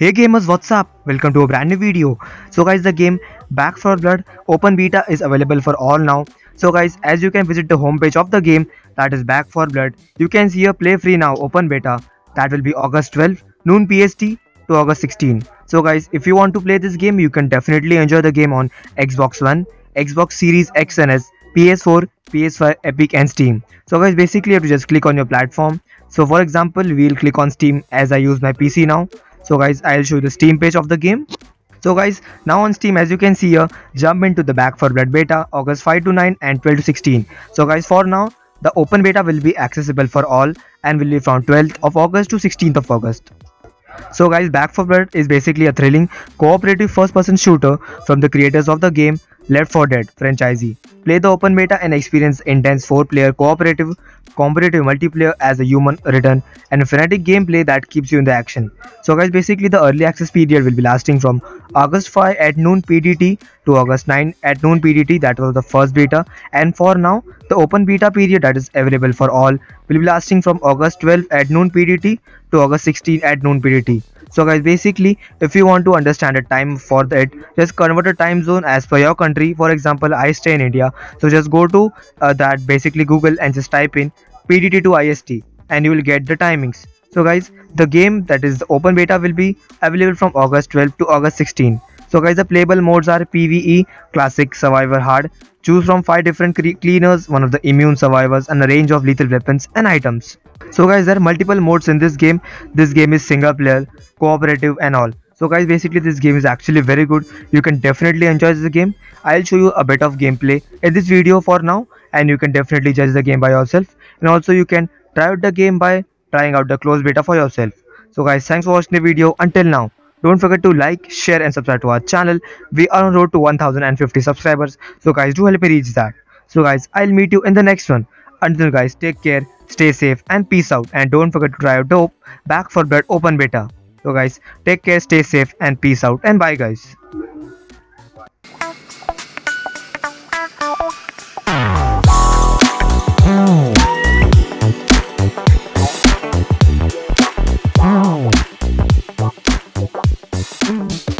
Hey gamers, what's up? Welcome to a brand new video. So guys, the game Back 4 Blood open beta is available for all now. So guys, as you can visit the homepage of the game that is Back 4 Blood, you can see a play free now open beta that will be August 12 noon PST to August 16. So guys, if you want to play this game, you can definitely enjoy the game on Xbox One, Xbox Series X and S, PS4, PS5, Epic and Steam. So guys, basically you have to just click on your platform. So for example, we'll click on Steam as I use my PC now so guys i'll show you the steam page of the game. So guys now on steam as you can see here jump into the back 4 blood beta august 5 to 9 and 12 to 16 so guys for now the open beta will be accessible for all and will be from 12th of august to 16th of august. So guys back 4 blood is basically a thrilling cooperative first person shooter from the creators of the game left 4 dead franchisee. Play the open beta and experience intense 4 player cooperative competitive multiplayer as a human return and frenetic gameplay that keeps you in the action. So guys basically the early access period will be lasting from August 5 at noon PDT to August 9 at noon PDT that was the first beta. And for now the open beta period that is available for all will be lasting from August 12 at noon PDT to August 16 at noon PDT so guys basically if you want to understand the time for that just convert a time zone as per your country. For example i stay in india. So just go to uh, that basically google and just type in pdt to ist and you will get the timings. So guys the game that is the open beta will be available from august 12 to august 16 so guys the playable modes are pve classic survivor hard. Choose from 5 different cleaners one of the immune survivors and a range of lethal weapons and items. So guys there are multiple modes in this game. This game is single player cooperative and all. So guys basically this game is actually very good. You can definitely enjoy this game. I'll show you a bit of gameplay in this video for now and you can definitely judge the game by yourself. And also you can try out the game by trying out the closed beta for yourself. So guys thanks for watching the video. Until now don't forget to like share and subscribe to our channel. We are on road to 1050 subscribers. So guys do help me reach that. So guys i'll meet you in the next one. Until guys take care stay safe and peace out. And don't forget to try out dope back 4 blood open beta. So guys take care stay safe and peace out. And bye guys Música